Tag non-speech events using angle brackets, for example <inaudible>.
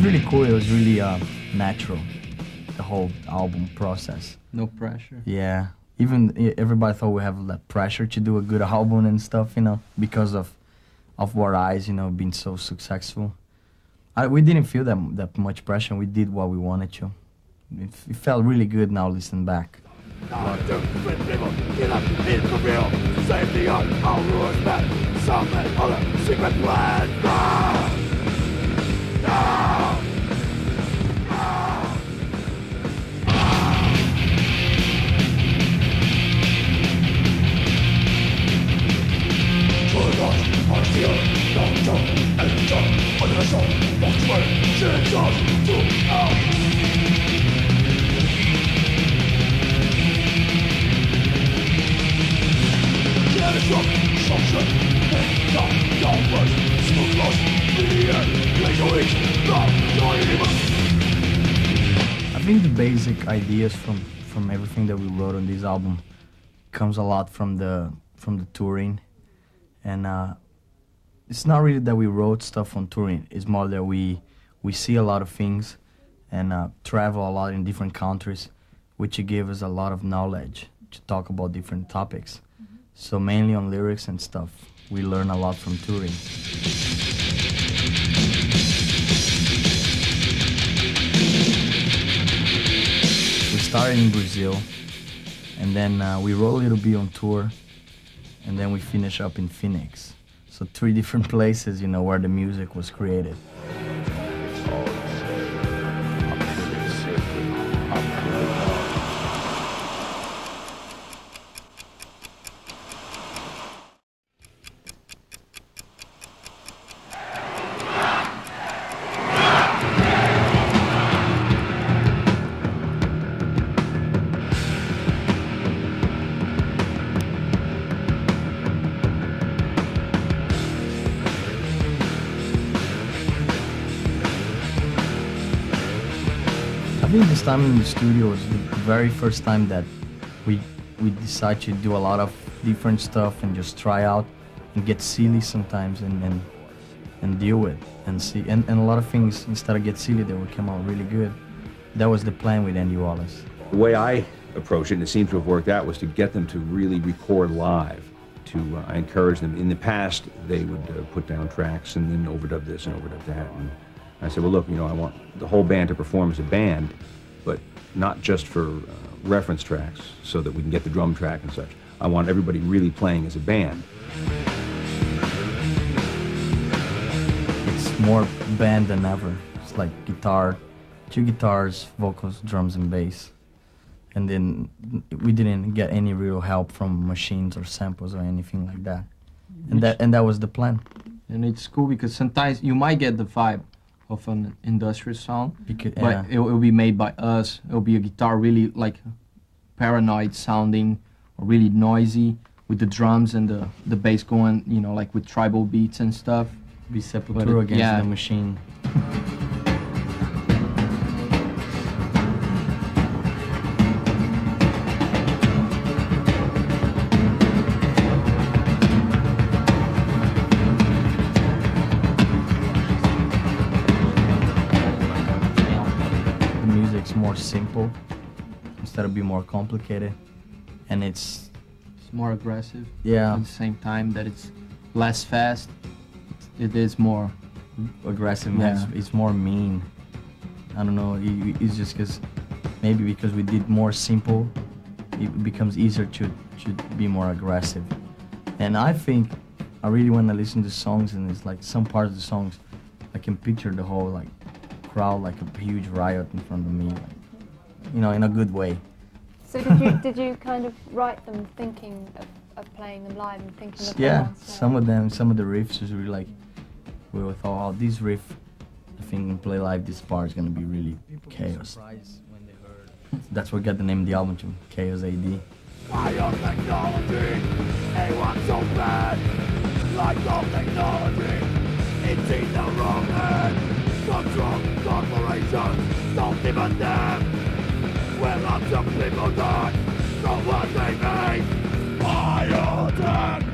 really cool. It was really uh, natural, the whole album process. No pressure. Yeah, even everybody thought we have that pressure to do a good album and stuff, you know, because of of Arise, you know, being so successful. I, we didn't feel that that much pressure. We did what we wanted to. It, it felt really good now listening back. I think the basic ideas from from everything that we wrote on this album comes a lot from the from the touring, and uh, it's not really that we wrote stuff on touring. It's more that we we see a lot of things and uh, travel a lot in different countries, which give us a lot of knowledge to talk about different topics. So mainly on lyrics and stuff, we learn a lot from touring. we started in Brazil, and then uh, we roll a little bit on tour, and then we finish up in Phoenix. So three <laughs> different places, you know, where the music was created. Think this time in the studio was the very first time that we we decided to do a lot of different stuff and just try out and get silly sometimes and and, and deal with and see and, and a lot of things instead of get silly they would come out really good. That was the plan with Andy Wallace. The way I approached it, and it seems to have worked out, was to get them to really record live. To uh, I encourage them. In the past, they would uh, put down tracks and then overdub this and overdub that. And I said, well, look, you know, I want the whole band to perform as a band, but not just for uh, reference tracks, so that we can get the drum track and such. I want everybody really playing as a band. It's more band than ever. It's like guitar, two guitars, vocals, drums, and bass. And then we didn't get any real help from machines or samples or anything like that. And that and that was the plan. And it's cool because sometimes you might get the vibe of an industrial sound, Because, but yeah. it will be made by us. It will be a guitar really like paranoid sounding or really noisy with the drums and the, the bass going, you know, like with tribal beats and stuff. be Sepultura against yeah. the machine. <laughs> simple instead of being more complicated, and it's It's more aggressive. yeah At the same time that it's less fast, it is more. aggressive man. It's, Yeah. it's more mean. I don't know. it- It's just because maybe because we did more simple, it becomes easier to to be more aggressive. And I think I really want to listen to songs, and it's like some parts of the songs, I can picture the whole like crowd like a huge riot in front of me, like, you know, in a good way. So did you did you kind of write them thinking of, of playing them live and thinking of Yeah, on stage? some of them, some of the riffs is really like, we were thought, oh, this riff, I think when play live, this part is gonna be really chaos. That's what got the name of the album to Chaos AD. Higher technology, A1 so bad, like all technology, it's in the wrong hand. Control corporations, don't give a of people die. From what they make, higher tech